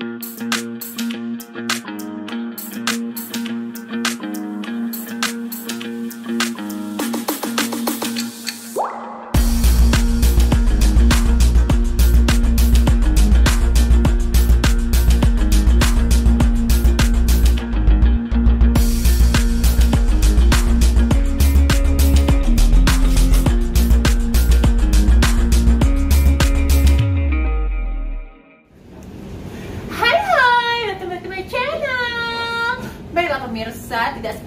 Mm-hmm.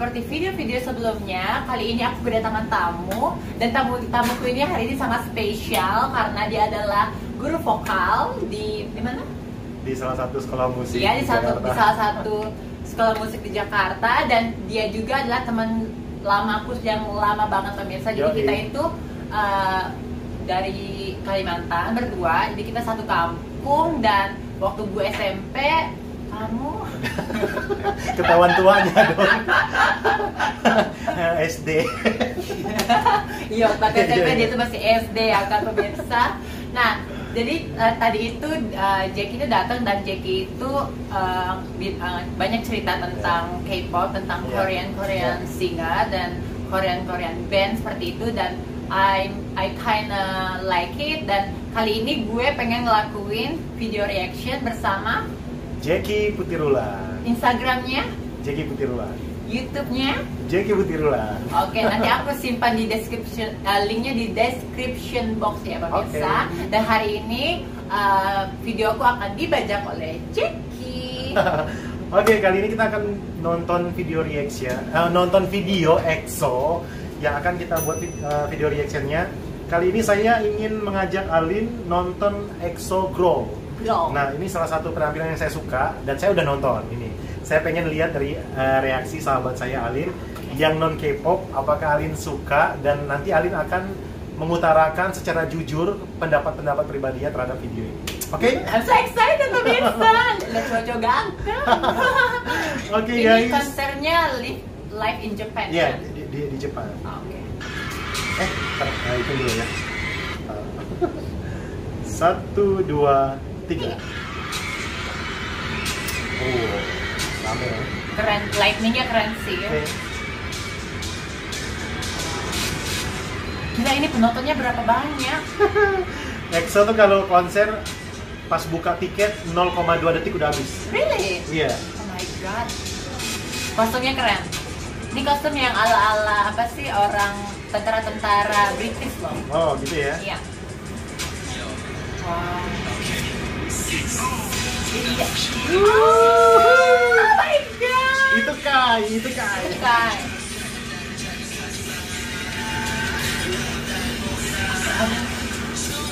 Seperti video-video sebelumnya Kali ini aku kedatangan tamu Dan tamu tamuku ini hari ini sangat spesial Karena dia adalah guru vokal di di mana? di salah satu sekolah musik Iya di, satu, Jakarta. di salah satu sekolah musik di Jakarta Dan dia juga adalah teman lamaku yang lama banget pemirsa Jadi Yoi. kita itu eh, dari Kalimantan berdua Jadi kita satu kampung dan waktu gue SMP kamu ketahuan tuanya dong SD Iya, waktu SMP Iya, iya. dia tuh masih SD ya kan pemirsa. Nah, jadi eh, tadi itu eh, Jackie itu datang dan Jackie itu bi- eh, banyak cerita tentang K-pop, tentang Iya. Korean Korean Iya. singer dan Korean Korean band seperti itu dan I I kinda like it dan kali ini gue pengen ngelakuin video reaction bersama Jackie Putirula Instagramnya, Jackie Putirula YouTube-nya. Jackie Putirula Oke, nanti aku simpan di description eh, linknya di description box ya pemirsa. Dan hari ini eh, video aku akan dibajak oleh Jackie. Oke, kali ini kita akan nonton video reaction, eh, nonton video EXO yang akan kita buat eh, video reactionnya. Kali ini saya ingin mengajak Alin nonton EXO Grow. Nah, ini salah satu penampilan yang saya suka dan saya udah nonton ini. Saya pengen lihat dari eh, reaksi sahabat saya Alin yang non K-pop, apakah Alin suka dan nanti Alin akan mengutarakan secara jujur pendapat-pendapat pribadinya terhadap video ini. Oke? I'm so excited pemirsa. Lihat cowok ganteng. Oke ini guys. konsernya live, live in Japan Iya, kan? di, di, di Jepang. Oke. Eh, ntar, nah, itu dulu ya. Satu, dua, tiga. Oh, rame ya. Keren, lightningnya keren sih. Oke. Gila ini penontonnya berapa banyak? EXO tuh kalau konser pas buka tiket 0,2 detik udah habis. Really? Iya. Oh my god. Kostumnya keren. Ini kostum yang ala-ala apa sih orang tentara-tentara British loh. Oh, gitu ya. Iya. Wow. Iya. Oh my god. Itu Kai, itu Kai. Itu kan.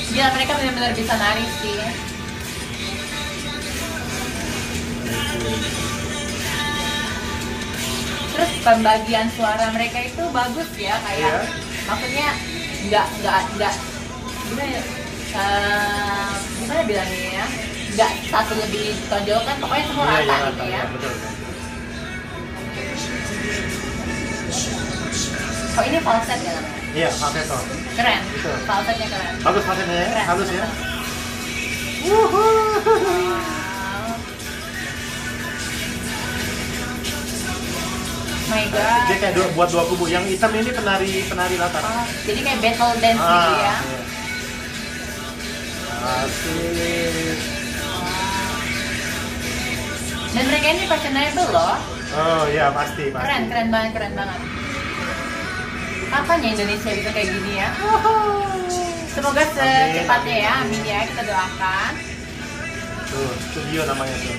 Gila mereka benar-benar bisa nari sih. Terus pembagian suara mereka itu bagus ya kayak Iya. maksudnya nggak nggak nggak gimana ya eh, gimana bilangnya ya nggak satu lebih tonjolkan pokoknya semua Iya, rata iya, gitu ya. ya, betul. Oh ini falset ya? Iya, falsetto. Keren. Betul. Falsetnya keren. Bagus falsetnya ya, Keren. halus ya. Wow. My God. Dia kayak dua, buat dua kubu. Yang hitam ini penari penari latar. Oh, jadi kayak battle dance gitu ya. iya. Asik. Dan mereka ini fashionable loh. Oh iya pasti pasti. Keren, keren banget, keren banget. Kapan ya Indonesia bisa kayak gini ya? Semoga secepatnya ya, amin ya, kita doakan. Tuh studio namanya tuh.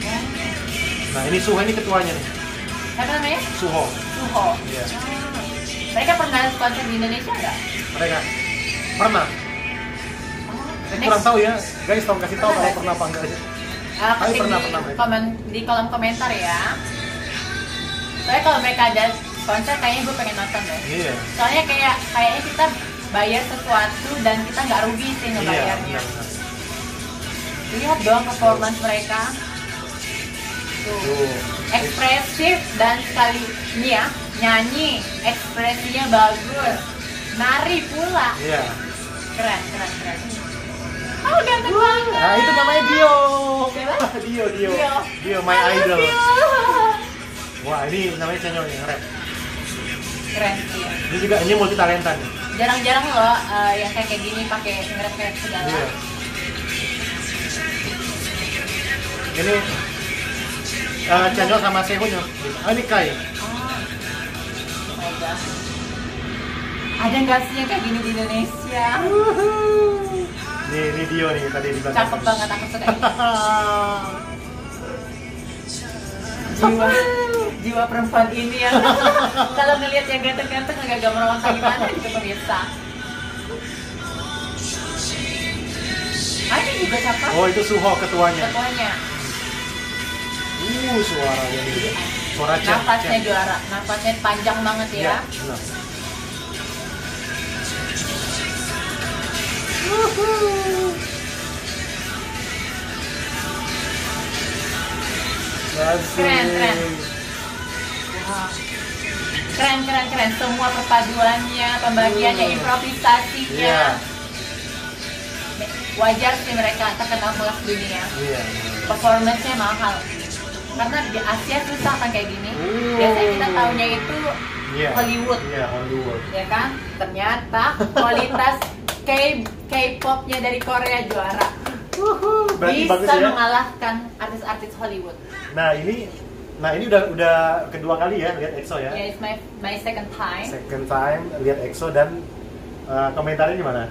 Nah ini Suho ini ketuanya nih. Siapa namanya? Suho. Suho. Iya. Ah. Mereka pernah konser di Indonesia nggak? Mereka pernah. Saya next. kurang tahu ya. Guys tolong kasih tahu kalau pernah apa enggak. Ah, Tapi ketik pernah, di, pernah komen, di kolom komentar ya. Soalnya kalau mereka ada konser kayaknya gue pengen nonton deh. Iya. Soalnya kayak kayaknya kita bayar sesuatu dan kita nggak rugi sih Iya. ngebayarnya. benar-benar. Lihat dong performance mereka. Tuh. Tuh. Ekspresif dan sekali ini ya nyanyi ekspresinya bagus, nari pula Iya. keren keren keren. Oh, ganteng banget. Nah, itu namanya Dio. Dio, Dio. Dio. Dio, my idol. Wah, ini namanya Cengol yang rap. Keren sih. Ini juga ini multi talenta nih. Jarang-jarang loh eh, yang kayak kayak gini pakai ngerep-ngerep segala. Iya. Ini uh, Cengol sama Sehun ya. Ah, ini Kai. Oh. Oh my god. Ada nggak sih yang kayak gini di Indonesia? Nih, ini Dio nih tadi di belakang. Cakep banget aku suka ini. Jiwa jiwa perempuan ini ya. Kalau ngelihat yang ganteng-ganteng agak-agak meronta gimana gitu pemirsa. Ini juga cakep. Oh, itu Suho ketuanya. Ketuanya. Uh, suaranya nih. Suara Chan. Nafasnya Chan. juara, nafasnya panjang banget ya. Iya, benar. Keren, keren. Keren, keren, keren. Semua perpaduannya, pembagiannya, improvisasinya. Iya. Wajar sih mereka terkenal kelas dunia. Iya. Performance-nya mahal. Karena di Asia susah kan kayak gini. Hmm. Biasanya kita tahunya itu Iya. Hollywood. Iya, Hollywood. ya kan? Ternyata kualitas K K-popnya dari Korea juara. Berarti Bisa bagus ya. mengalahkan artis-artis Hollywood. Nah, ini nah ini udah udah kedua kali ya lihat EXO ya. Yeah, it's my my second time. Second time lihat EXO dan uh, komentarnya gimana?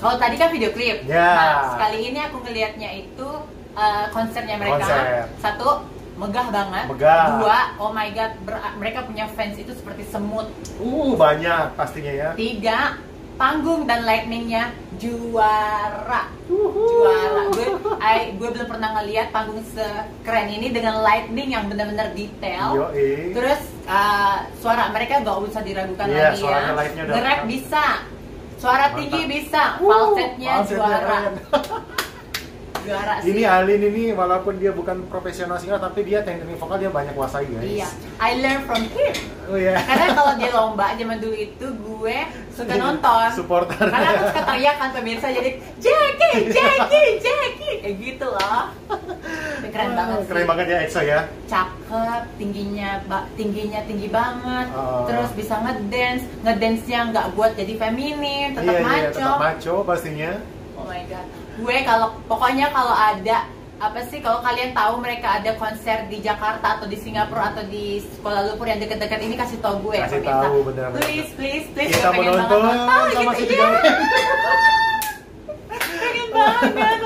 Kalau tadi kan video klip. Ya. Nah, sekali ini aku ngelihatnya itu uh, konsernya mereka. Konser. Satu, megah banget. Megah. Dua, oh my god, mereka punya fans itu seperti semut. Uh, banyak pastinya ya. Tiga, panggung dan lightningnya juara. Juara. Gue, I- gue belum pernah ngeliat panggung sekeren ini dengan lightning yang benar-benar detail. Yoi. Terus uh, suara mereka gak usah diragukan Iya, lagi ya. Nge-rap bisa. Suara Mantap. tinggi bisa, Uh, falsetnya juara. Juara sih. Ini Alin ini walaupun dia bukan profesional singer tapi dia teknik vokal dia banyak kuasai guys. Iya, I learn from him. Oh iya. Karena kalau dia lomba zaman dulu itu gue suka nonton. Supporter. Karena aku suka teriak kan pemirsa jadi Jackie, Jackie, Jackie kayak gitu loh. Keren banget sih. Keren banget ya EXO ya. Cakep, tingginya tingginya tinggi banget. Oh. Terus bisa ngedance, ngedance-nya nggak buat jadi feminin, tetap iya, maco. iya, tetap maco pastinya. Oh my god. Gue kalau pokoknya kalau ada apa sih kalau kalian tahu mereka ada konser di Jakarta atau di Singapura atau di Kuala Lumpur yang deket-deket ini kasih tau gue Kasih pemirsa. tahu, bener-bener. Please, please, please. Kita Gue mau pengen banget nonton sama gitu. si pengen banget,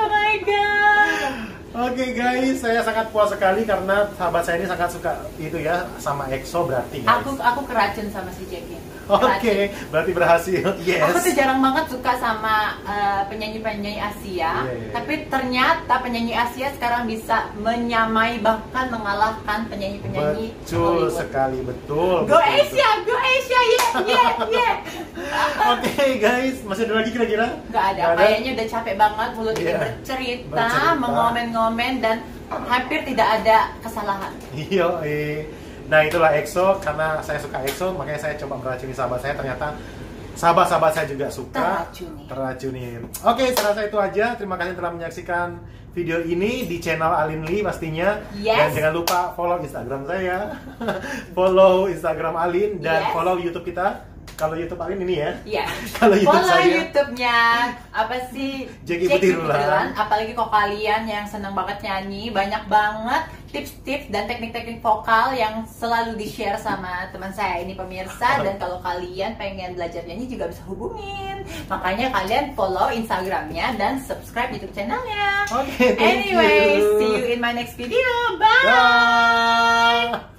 Oke guys, saya sangat puas sekali karena sahabat saya ini sangat suka itu ya sama EXO berarti guys. Aku aku keracun sama si Jackie. Oke, berarti berhasil. Yes. Aku tuh jarang banget suka sama eh, penyanyi-penyanyi Asia, Iya, iya. tapi ternyata penyanyi Asia sekarang bisa menyamai bahkan mengalahkan penyanyi-penyanyi Betul Hollywood. sekali, betul. Go betul, Asia, go Asia, yeah, yeah, yeah. Oke guys, masih ada lagi kira-kira? Gak ada, Nggak kayaknya udah capek banget mulut ini Iya. bercerita, Bercerita. mengomen-ngomen dan hampir tidak ada kesalahan. Iya, eh. Nah itulah EXO, karena saya suka EXO, makanya saya coba meracuni sahabat saya, ternyata sahabat-sahabat saya juga suka Teracuni. teracuni. Oke, saya rasa itu aja. Terima kasih telah menyaksikan video ini di channel Alin Lee pastinya. Yes. Dan jangan lupa follow Instagram saya, follow Instagram Alin, dan Yes. follow YouTube kita. Kalau YouTube Alin ini ya. Iya. Kalau YouTube Follow saya- YouTube-nya apa sih? Jackie Putirulan. Apalagi kok kalian yang seneng banget nyanyi, banyak banget tips-tips dan teknik-teknik vokal yang selalu di-share sama teman saya ini pemirsa dan kalau kalian pengen belajar nyanyi juga bisa hubungin. Makanya kalian follow Instagramnya dan subscribe YouTube channelnya. Oke, thank Anyway, you. see you in my next video. Bye. Bye.